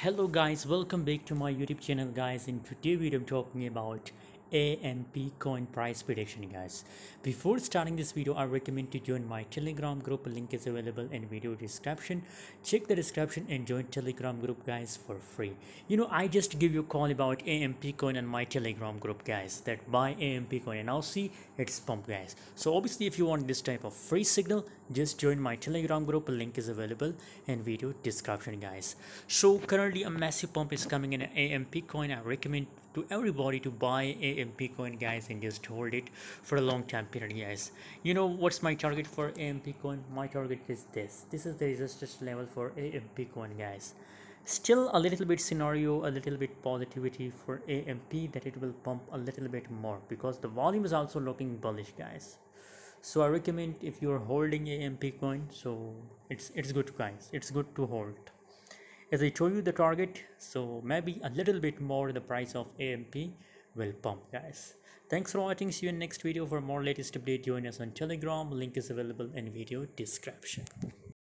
hello guys welcome back to my youtube channel guys. In today video i'm talking about amp coin price prediction guys. Before starting this video i recommend to join my telegram group. Link is available in video description. Check the description and join telegram group guys for free. You know i just give you a call about amp coin and my telegram group guys that buy amp coin and now see it's pump guys. So obviously if you want this type of free signal just join my telegram group. Link is available in video description guys. So currently a massive pump is coming in amp coin. I recommend to everybody to buy amp coin guys and just hold it for a long time period guys you know what's my target for amp coin my target is this. This is the resistance level for amp coin guys. Still a little bit scenario a little bit positivity for amp that it will pump a little bit more because the volume is also looking bullish guys. So i recommend if you're holding amp coin so it's it's good guys. It's good to hold as I told you the target so maybe a little bit more the price of AMP will pump guys. Thanks for watching. See you in next video for more latest update. Join us on telegram. Link is available in video description